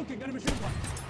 Looking, enemy machine gun.